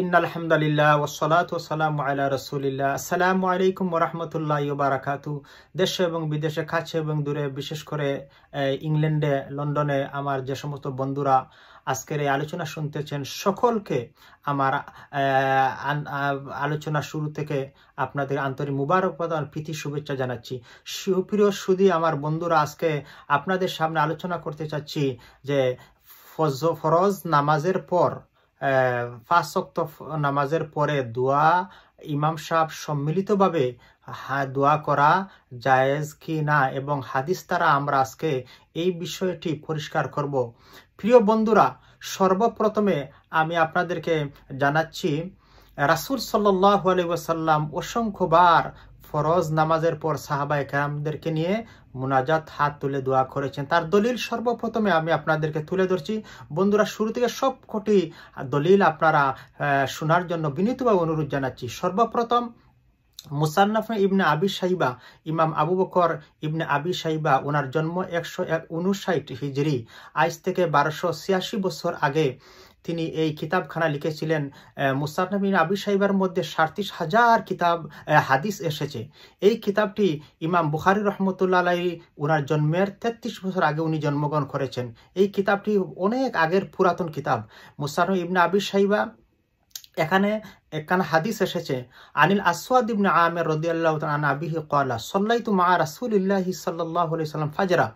In আলহামদুলিল্লাহ ওসলাত ওসালাম আলা রসুলিল্লাহ। আসসালামু আলাইকুম ওরহমতুল্লাহ বারাকাতু দেশে এবং বিদেশে, কাছে এবং দূরে, বিশেষ করে ইংল্যান্ডে, লন্ডনে আমার যে সমস্ত বন্ধুরা আজকের এই আলোচনা শুনতেছেন, সকলকে আমার আলোচনা শুরু থেকে আপনাদের আন্তরিক মুবারকবাদ প্রীতি শুভেচ্ছা জানাচ্ছি। সুপ্রিয় সুদি আমার বন্ধুরা, আজকে আপনাদের সামনে আলোচনা করতে চাচ্ছি যে ফরজ নামাজের পর পাঁচ নামাজের পরে দোয়া, ইমাম সাহ সম্মিলিতভাবে দোয়া করা জায়েজ কি না এবং হাদিস দ্বারা আমরা আজকে এই বিষয়টি পরিষ্কার করব। প্রিয় বন্ধুরা, সর্বপ্রথমে আমি আপনাদেরকে জানাচ্ছি, রাসুল সাল্লাহ আলাইসাল্লাম অসংখ্যবার ফরজ নামাজের পর সাহাবা একরামদেরকে নিয়ে মোনাজাত হাত তুলে দোয়া করেছেন। তার দলিল সর্বপ্রথমে আমি আপনাদেরকে তুলে ধরছি। বন্ধুরা, শুরু থেকে সব কটি দলিল আপনারা শোনার জন্য বিনীতভাবে অনুরোধ জানাচ্ছি। সর্বপ্রথম মুসান্নাফ ইবনে আবি সাইবা ইমাম আবু বকর ইবনে আবি সাইবা ওনার জন্ম একশো এক উনষাট হিজড়ি আজ থেকে বারোশো ছিয়াশি বছর আগে তিনি এই কিতাবখানা লিখেছিলেন। মুস্তাফনবিন আবি সাহিবার মধ্যে সাঁত্রিশ হাজার কিতাব হাদিস এসেছে। এই কিতাবটি ইমাম বুখারি রহমতুল্লাহ আলাই ওনার জন্মের তেত্রিশ বছর আগে উনি জন্মগ্রহণ করেছেন। এই কিতাবটি অনেক আগের পুরাতন কিতাব। মুস্তাফ ইবনে আবি সাহিবা এখানে এখানে হাদিস এসেছে, আনিল আসওয়াদ ইবনে আমের রদিয়াল্লাহ আন আবিহি ক্বালা, সাল্লাইতু মা রাসূলিল্লাহি সাল্লাল্লাহু আলাইহি সাল্লাম ফাজরা,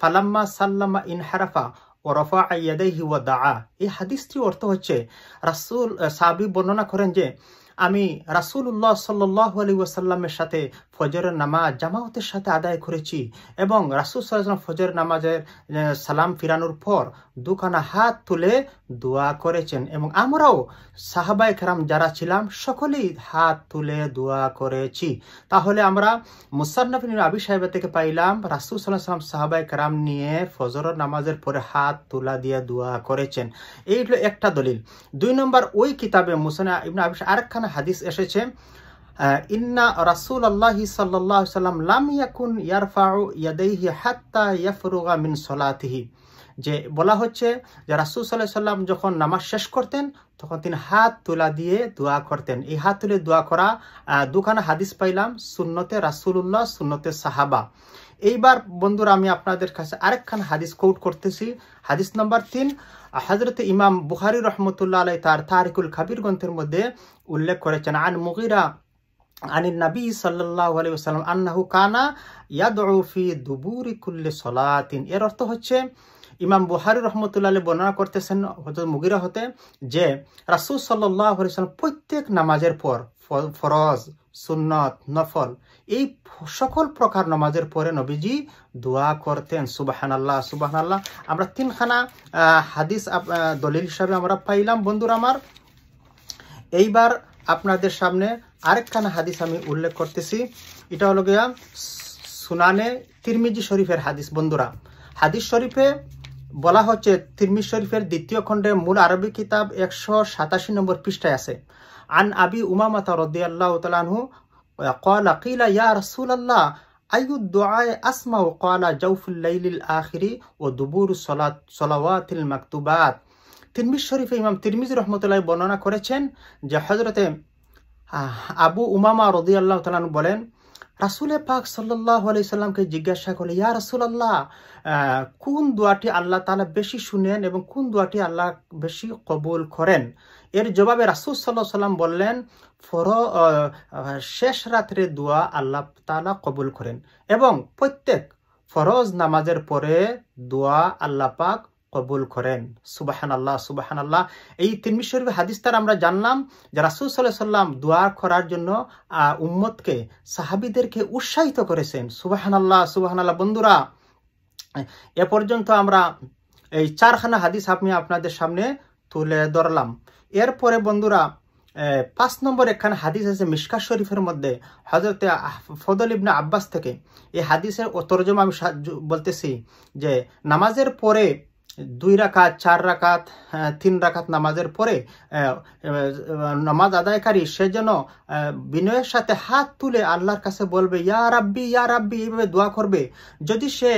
ফালাম্মা সাল্লামা ইনহারাফা ওরফা ইয়াদাইহি ওয়া দাআ। এই হাদিসটি অর্থ হচ্ছে, রাসূল, সাহাবী বর্ণনা করেন যে, আমি রাসুল্লাহ সাল্লাল্লাহু আলাইহি ওয়াসাল্লামের সাথে ফজরের নামাজ জামাতের সাথে আদায় করেছি এবং রাসুল সাল্লাম ফজরের নামাজের সালাম ফিরানোর পর দুখানা হাত তুলে দোয়া করেছেন এবং আমরাও সাহাবাই খেরাম যারা ছিলাম সকলেই হাত তুলে দোয়া করেছি। তাহলে আমরা মুসান্নফিন আবি সাহেব থেকে পাইলাম, রাসুল সাল্লাহ সাল্লাম সাহাবাই খেরাম নিয়ে ফজরের নামাজের পরে হাত তুলা দিয়ে দোয়া করেছেন। এই হলো একটা দলিল। দুই নম্বর, ওই কিতাবে মুসানা ইবনা আবি আরেকখানা হাদিস এসেছে ইন্না রাসুল আল্লাহ সাল্লাহ সাল্লাম লাম ইয়াকুন ইয়ারফাউ ইয়াদাইহি হাত্তা ইয়াফরুগা মিন সলাতিহি। যে বলা হচ্ছে যে রাসুল সাল্লাহ সাল্লাম যখন নামাজ শেষ করতেন, তখন তিনি হাত তোলা দিয়ে দোয়া করতেন। এই হাত তুলে দোয়া করা দুখানা হাদিস পাইলাম, সুন্নতে রাসুল্লাহ সুন্নতে সাহাবা। এইবার বন্ধুরা, আমি আপনাদের কাছে আরেকখান হাদিস কোট করতেছি। হাদিস নম্বর তিন হজরত ইমাম বুহারি রহমতুল্লাহ আলাই তার তারিকুল খাবির গ্রন্থের মধ্যে উল্লেখ করেছেন, আন মুগিরা আনিন নবী সাল্লাহ আলী সাল্লাম আন্নাহু কানা ইয়াদি দুবুরি কুল্লি সলাতিন এর অর্থ হচ্ছে, ইমাম বুহারি রহমতুল্লাহ আলী বর্ণনা করতেছেন মুগিরা হতে, যে রাসুল সাল্লাহ সাল্লাম প্রত্যেক নামাজের পর ফরজ, সুন্নত, নফল, এই সকল প্রকার নমাজের পরে নবীজি দোয়া করতেন। সুবাহান আল্লাহ সুবাহান আল্লাহ আমরা তিনখানা হাদিস দলিল হিসাবে আমরা পাইলাম। বন্ধুরা আমার, এইবার আপনাদের সামনে আরেকখানা হাদিস আমি উল্লেখ করতেছি এটা হলো গিয়া সুনানে তিরমিজি শরীফের হাদিস বন্ধুরা হাদিস শরীফে বলা হচ্ছে তিরমিজ শরীফের দ্বিতীয় খণ্ডে মূল আরবি কিতাব একশো সাতাশি নম্বর পৃষ্ঠায় আছে আন আবি উমামাতা রদিয়াল্লাহ তালানহু قال قيل يا رسول الله أي الدعاء أسمع قال جوف الليل الآخر ودبور الصلاة صلوات المكتوبات তিরমিজ শরীফে ইমাম তিরমিজ রহমতুল্লাহ বর্ণনা করেছেন যে হজরতে আবু উমামা রদি আল্লাহ তালান বলেন, রাসুলে পাক সাল্লাহ আলি সাল্লামকে জিজ্ঞাসা করলে, ইয়া রাসুল আল্লাহ কোন দোয়াটি আল্লাহ তালা বেশি শুনেন এবং কোন দোয়াটি আল্লাহ বেশি কবুল করেন? এর জবাবে রাসুল সাল্লাহ সাল্লাম বললেন, ফর শেষ রাত্রে দোয়া আল্লাহ তালা কবুল করেন এবং প্রত্যেক ফরজ নামাজের পরে দোয়া আল্লাহ পাক কবুল করেন। সুবাহান আল্লাহ সুবাহান আল্লাহ এই তিনমি শরীফ হাদিস তার আমরা জানলাম যে রাসুল সাল্লাহ সাল্লাম দোয়া করার জন্য উম্মতকে, সাহাবিদেরকে উৎসাহিত করেছেন। সুবাহান আল্লাহ সুবাহান আল্লাহ বন্ধুরা, এ পর্যন্ত আমরা এই চারখানা হাদিস আমি আপনাদের সামনে তুলে ধরলাম। এরপরে বন্ধুরা পাঁচ নম্বর একখানে হাদিস আছে মিশকা শরীফের মধ্যে হজরত ফদল ইবনা আব্বাস থেকে। এই হাদিসের তর্জমা আমি বলতেছি যে, নামাজের পরে দুই রাকাত, চার রাকাত তিন রাকাত নামাজের পরে নামাজ আদায়কারী সে যেন বিনয়ের সাথে হাত তুলে আল্লাহর কাছে বলবে, ইয়া রাব্বি ইয়া রাব্বি এইভাবে দোয়া করবে। যদি সে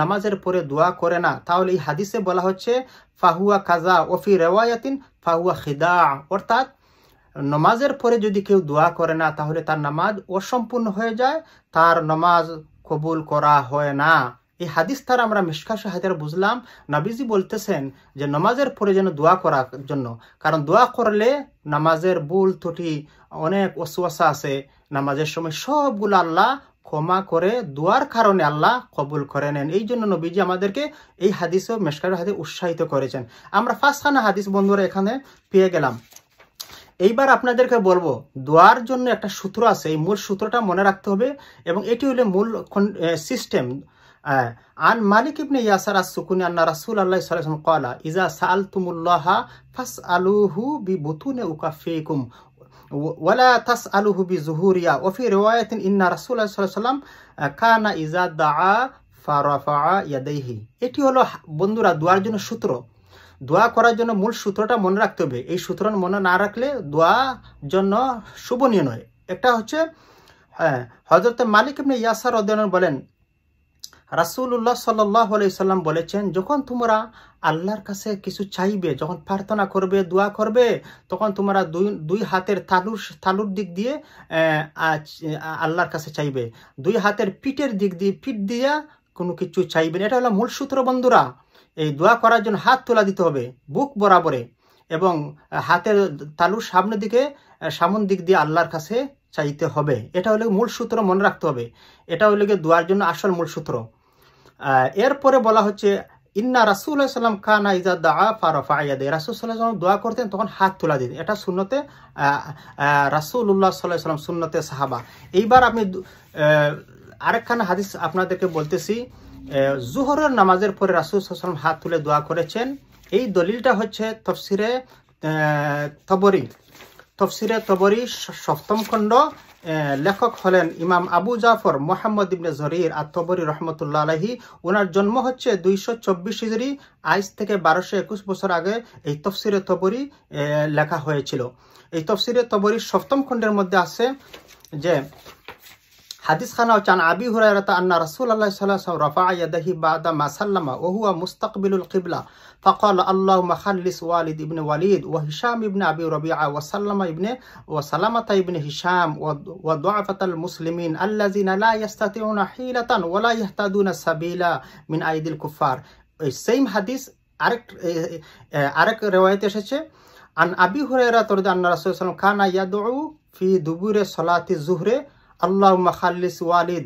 নামাজের পরে দোয়া করে না, তাহলে এই হাদিসে বলা হচ্ছে, ফাহুয়া কাজা ওফি রেওয়ায়াতিন, ফাহুয়া খিদা অর্থাৎ নমাজের পরে যদি কেউ দোয়া করে না, তাহলে তার নামাজ অসম্পূর্ণ হয়ে যায়, তার নমাজ কবুল করা হয় না। এই হাদিস তার আমরা মিসকাশ হাজার বুঝলাম। নাবিজি বলতেছেন যে নামাজের পরে যেন দোয়া করার জন্য। কারণ দোয়া করলে নামাজের ভুল ত্রুটি, অনেক অসুয়াশা আছে। নামাজের সময় সবগুলো আল্লাহ ক্ষমা করে, দোয়ার কারণে আল্লাহ কবুল করে নেন। এই জন্য নবীজি আমাদেরকে এই হাদিস ও মেশকার হাদিস উৎসাহিত করেছেন। আমরা ফার্স্টখানা হাদিস বন্ধুরা এখানে পেয়ে গেলাম। এইবার আপনাদেরকে বলব, দোয়ার জন্য একটা সূত্র আছে। এই মূল সূত্রটা মনে রাখতে হবে এবং এটি হলো মূল সিস্টেম আন মালিক ইবনে ইয়াসার আস-সুকুনি আন্না রাসূল আল্লাহ আলাইহি ক্বালা ইজা সাআলতুমুল্লাহা ফাসআলুহু বিবুতুনি উকাফিকুম ওয়ালা তাসআলুহু বিজুহুরিয়া ওয়া ফি রিওয়ায়াতিন ইন্না রাসূলুল্লাহ সাল্লাল্লাহু আলাইহি ওয়াসাল্লাম কানা ইজা দাআ ফারাফা ইয়াদাইহি। এটি হলো বন্ধুরা, দোয়ার জন্য সূত্র। দোয়া করার জন্য মূল সূত্রটা মনে রাখতে হবে। এই সূত্র মনে না রাখলে দোয়া জন্য শুভনীয় নয়। একটা হচ্ছে হ্যাঁ হজরত মালিক ইবনে ইয়াসার অধ্যয়ন বলেন রাসুল্লাহ সাল্লাম বলেছেন, যখন তোমরা আল্লাহর কাছে কিছু চাইবে, যখন প্রার্থনা করবে, দোয়া করবে, তখন তোমরা দুই দুই হাতের তালুর তালুর দিক দিয়ে আল্লাহর কাছে চাইবে। দুই হাতের পিঠের দিক দিয়ে, পিঠ দিয়ে কোনো কিছু চাইবে না। এটা হলো মূল সূত্র বন্ধুরা। এই দোয়া করার জন্য হাত তোলা দিতে হবে, বুক বরাবরে। এবং হাতের তালুর সামনের দিকে সামন দিক দিয়ে আল্লাহর কাছে চাইতে হবে। এটা হলে মূল সূত্র মনে রাখতে হবে। এটা হলে দোয়ার জন্য আসল মূল সূত্র। এরপরে বলা হচ্ছে, ইন্না রাসুল সাল্লাম খানা ইজা দা ফারফা রাসুল দোয়া করতেন, তখন হাত তোলা দিতেন। এটা শূন্যতে রাসুল উল্লাহ সাল্লাম শূন্যতে সাহাবা। এইবার আপনি আরেকখানা হাদিস আপনাদেরকে বলতেছি জুহরের নামাজের পরে রাসুল সাল্লাম হাত তুলে দোয়া করেছেন। এই দলিলটা হচ্ছে তফসিরে তবরি। তফসিরে তবরি সপ্তম খণ্ড লেখক হলেন ইমাম আবু জাফর মোহাম্মদ ইবনে জরির আর তবরি রহমতুল্লাহ আলহি ওনার জন্ম হচ্ছে দুইশো চব্বিশ হিজড়ি আইস থেকে বারোশো একুশ বছর আগে এই তফসিরে তবরি লেখা হয়েছিল। এই তফসিরে তবরির সপ্তম খণ্ডের মধ্যে আছে যে হাদিস খানা চান আবি হুরায়রাতা আন্না রাসূলুল্লাহ সাল্লাল্লাহু আলাইহি রফা ইয়াদাহি বাদা মা সাল্লামা ওয়া হুয়া মুস্তাকবিলুল কিবলা। فقال اللهم خلص والد ابن وليد وهشام ابن ابي ربيعه وسلم ابن وسلامة ابن هشام وضعفة المسلمين الذين لا يستطيعون حيلة ولا يهتدون سبيلا من ايدي الكفار সেম হাদিস আরেক আরেক রিওয়ায়াতে এসেছে আন আবি হুরায়রা তরদা আন্না রাসূলুল্লাহ সাল্লাল্লাহু আলাইহি ওয়াসাল্লাম কানা ইয়াদউ ফি দুবুরে সালাতি জুহরে اللهم خلص والد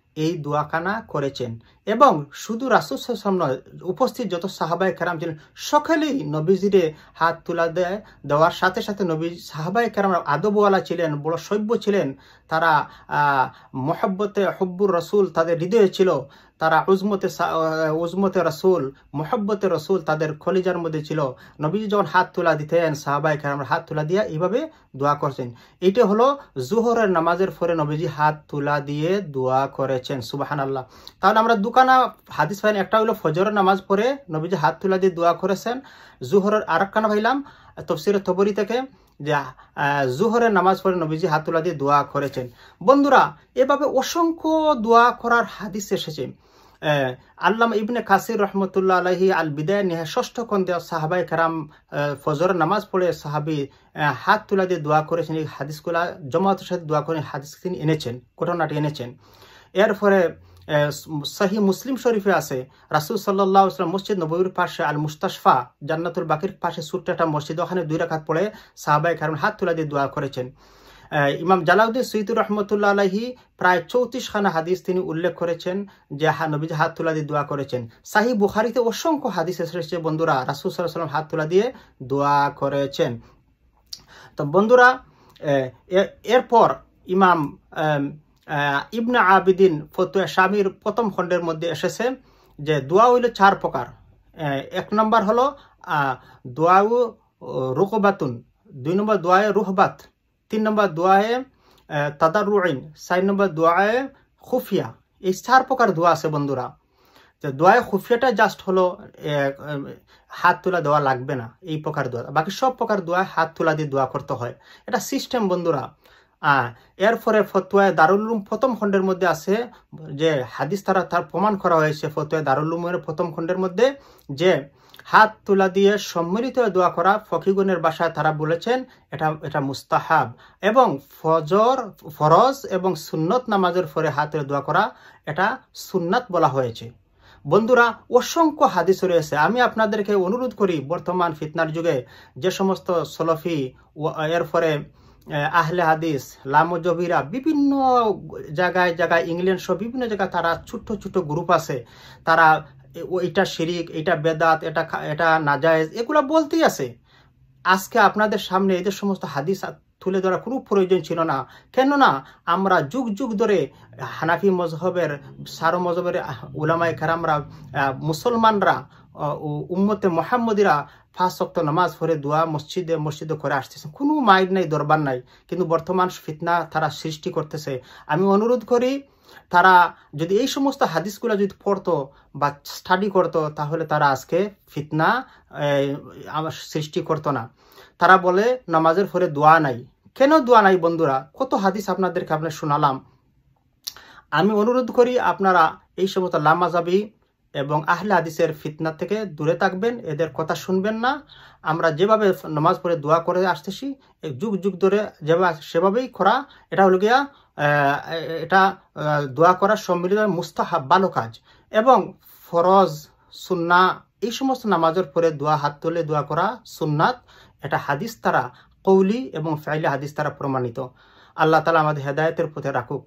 এই দোয়াখানা করেছেন। এবং শুধু রাসুসাম নয়, উপস্থিত যত সাহাবাই কেরাম ছিলেন, সকলেই নবীজিরে হাত তুলা দেয় দেওয়ার সাথে সাথে নবী সাহাবাই কেরাম আদবওয়ালা ছিলেন, বড় সভ্য ছিলেন। তারা মহব্বতে হব্বুর রসুল তাদের হৃদয়ে ছিল। তারা উজমতে উজমতে রসুল, মোহব্বতে রসুল তাদের খলিজার মধ্যে ছিল। নবীজি যখন হাত তোলা দিতেন সাহাবাই কেরাম হাত তোলা দিয়ে এইভাবে দোয়া করছেন। এইটা হলো জুহরের নামাজের পরে নবীজি হাত তোলা দিয়ে দোয়া করেছেন সুবাহান আল্লাহ তাহলে আমরা দুকানা হাদিস পাইন একটা হলো ফজরের নামাজ পড়ে নবীজি হাত তোলা দিয়ে দোয়া করেছেন, জুহরের আর কানা ভাইলাম তফসির তবরি থেকে। যে জুহরের নামাজ পড়ে নবীজি হাত তোলা দিয়ে দোয়া করেছেন। বন্ধুরা, এভাবে অসংখ্য দোয়া করার হাদিস এসেছে। আল্লামা ইবনে কাসির রহমতুল্লাহ আলহি আল বিদায় নেহা ষষ্ঠ কন্দে সাহাবাই কারাম ফজর নামাজ পড়ে সাহাবি হাত তুলা দিয়ে দোয়া করেছেন। এই হাদিসগুলা জমাতের সাথে দোয়া করে হাদিস তিনি এনেছেন, ঘটনাটি এনেছেন। এরপরে সাহি মুসলিম শরীফে আছে, রাসুল সাল্লাহ ইসলাম মসজিদ নবীর পাশে আল মুস্তাশফা জান্নাতুল বাকির পাশে ছোট্ট মসজিদ, ওখানে দুই রাখাত পড়ে সাহাবাই কারণ হাত তুলা দিয়ে দোয়া করেছেন। ইমাম জালাউদ্দিন সৈদুর রহমতুল্লাহ আলহি প্রায় চৌত্রিশ খানা হাদিস তিনি উল্লেখ করেছেন, যে নবীজি হাত তুলা দিয়ে দোয়া করেছেন। সাহি বুখারিতে অসংখ্য হাদিস এসেছে, বন্ধুরা, রাসুল সাল্লাহ সাল্লাম হাত তুলা দিয়ে দোয়া করেছেন। তো বন্ধুরা এরপর ইমাম ইবনা আবিদিন ফতুয়া স্বামীর প্রথম খণ্ডের মধ্যে এসেছে যে দোয়া হইল চার প্রকার। এক নম্বর হলো দোয়াউ রুকবাতুন, দুই নম্বর দোয়ায়ে রুহবাত, তিন নম্বর দোয়ায়ে তাদারুইন চার নম্বর দোয়ায় খুফিয়া। এই চার প্রকার দোয়া আছে বন্ধুরা। তো দোয়ায় খুফিয়াটা জাস্ট হলো হাত তোলা দেওয়া লাগবে না, এই প্রকার দোয়া। বাকি সব প্রকার দোয়া হাত তোলা দিয়ে দোয়া করতে হয়। এটা সিস্টেম বন্ধুরা। এরপরে ফতুয়ায় দারুল প্রথম খণ্ডের মধ্যে আছে যে হাদিস তারা তার প্রমাণ করা হয়েছে ফতুয়ায় দারুল প্রথম খণ্ডের মধ্যে যে হাত তোলা দিয়ে সম্মিলিত দোয়া করা ফকিগুনের বাসায় তারা বলেছেন এটা এটা মুস্তাহাব। এবং ফজর, ফরজ এবং সুন্নত নামাজের ফরে হাতের দোয়া করা এটা সুন্নাত বলা হয়েছে। বন্ধুরা, অসংখ্য হাদিস রয়েছে। আমি আপনাদেরকে অনুরোধ করি বর্তমান ফিতনার যুগে যে সমস্ত সলফি এর ফরে আহলে হাদিস লামজবিরা বিভিন্ন জায়গায় জায়গায়, ইংল্যান্ড সহ বিভিন্ন জায়গায় তারা ছোট্ট ছোট্ট গ্রুপ আছে। তারা এটা শিরিক, এটা বেদাত, এটা এটা নাজায়েজ, এগুলো বলতেই আছে। আজকে আপনাদের সামনে এদের সমস্ত হাদিস তুলে ধরা কোনো প্রয়োজন ছিল না। কেননা আমরা যুগ যুগ ধরে হানাফি মজহবের, সারো মজহবের উলামাই খারামরা মুসলমানরা উম্মতে মোহাম্মদিরা ফাঁস শক্ত নামাজ পড়ে দোয়া মসজিদে মসজিদে করে আসতেছে। কোনো মাইর নাই, দরবার নাই। কিন্তু বর্তমান ফিতনা তারা সৃষ্টি করতেছে। আমি অনুরোধ করি, তারা যদি এই সমস্ত হাদিসগুলো যদি পড়তো বা স্টাডি করতো, তাহলে তারা আজকে ফিতনা সৃষ্টি করতো না। তারা বলে, নামাজের ফলে দোয়া নাই। কেন দোয়া নাই বন্ধুরা? কত হাদিস আপনাদেরকে আপনার শোনালাম। আমি অনুরোধ করি আপনারা এই সমস্ত লামাজাবি এবং আহলে হাদিসের ফিতনা থেকে দূরে থাকবেন, এদের কথা শুনবেন না। আমরা যেভাবে নামাজ পড়ে দোয়া করে আসতেছি যুগ যুগ ধরে যেভাবে সেভাবেই করা। এটা হলো গিয়া এটা দোয়া করা সম্মিলিত মুস্তাহাব, ভালো কাজ। এবং ফরজ সুন্না এই সমস্ত নামাজের পরে দোয়া, হাত তুলে দোয়া করা সুন্নাত। এটা হাদিস তারা কৌলি এবং ফাইলে হাদিস তারা প্রমাণিত। আল্লাহ তালা আমাদের হেদায়তের পথে রাখুক।